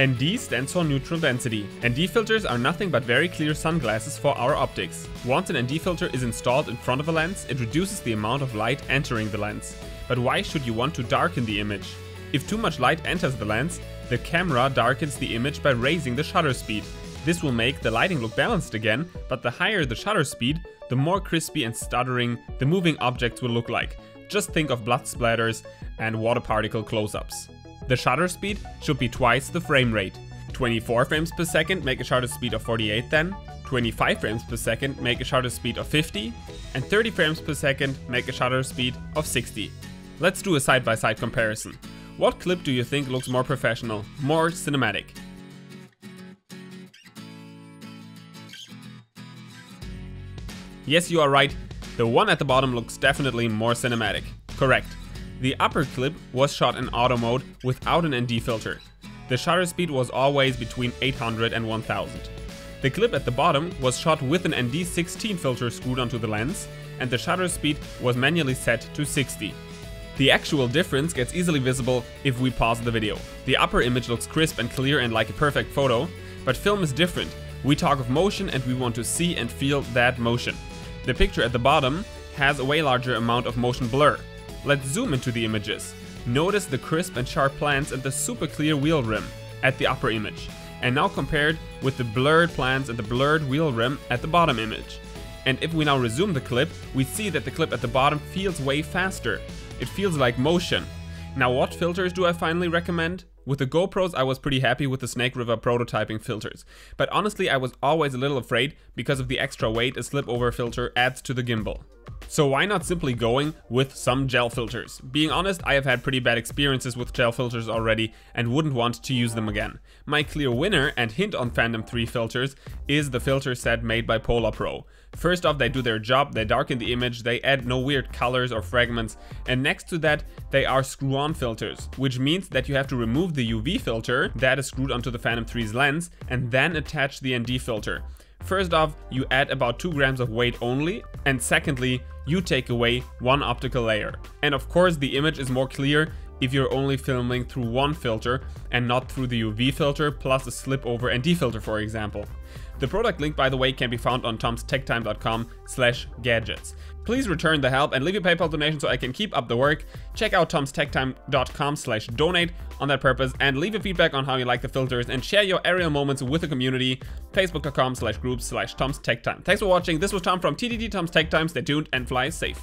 ND stands for neutral density. ND filters are nothing but very clear sunglasses for our optics. Once an ND filter is installed in front of a lens, it reduces the amount of light entering the lens. But why should you want to darken the image? If too much light enters the lens, the camera darkens the image by raising the shutter speed. This will make the lighting look balanced again, but the higher the shutter speed, the more crispy and stuttering the moving objects will look like. Just think of blood splatters and water particle close-ups. The shutter speed should be twice the frame rate. 24 frames per second make a shutter speed of 48 then, 25 frames per second make a shutter speed of 50, and 30 frames per second make a shutter speed of 60. Let's do a side-by-side -side comparison. What clip do you think looks more professional, more cinematic? Yes, you are right, the one at the bottom looks definitely more cinematic. Correct. The upper clip was shot in auto mode without an ND filter. The shutter speed was always between 800 and 1000. The clip at the bottom was shot with an ND16 filter screwed onto the lens, and the shutter speed was manually set to 60. The actual difference gets easily visible if we pause the video. The upper image looks crisp and clear and like a perfect photo, but film is different. We talk of motion and we want to see and feel that motion. The picture at the bottom has a way larger amount of motion blur. Let's zoom into the images. Notice the crisp and sharp plants and the super clear wheel rim at the upper image. And now compared with the blurred plants and the blurred wheel rim at the bottom image. And if we now resume the clip, we see that the clip at the bottom feels way faster. It feels like motion. Now what filters do I finally recommend? With the GoPros I was pretty happy with the Snake River prototyping filters, but honestly I was always a little afraid because of the extra weight a slip over filter adds to the gimbal. So why not simply going with some gel filters? Being honest, I have had pretty bad experiences with gel filters already and wouldn't want to use them again. My clear winner and hint on Phantom 3 filters is the filter set made by Polar Pro. First off, they do their job, they darken the image, they add no weird colors or fragments, and next to that, they are screw-on filters, which means that you have to remove the UV filter that is screwed onto the Phantom 3's lens and then attach the ND filter. First off, you add about 2 grams of weight only, and secondly, you take away one optical layer. And of course the image is more clear if you're only filming through one filter and not through the UV filter plus a slip over ND filter for example. The product link, by the way, can be found on tomstechtime.com slash gadgets. Please return the help and leave a PayPal donation so I can keep up the work. Check out tomstechtime.com slash donate on that purpose and leave a feedback on how you like the filters and share your aerial moments with the community. Facebook.com slash groups slash tomstechtime. Thanks for watching. This was Tom from TTT Tom's Tech Time. Stay tuned and fly safe.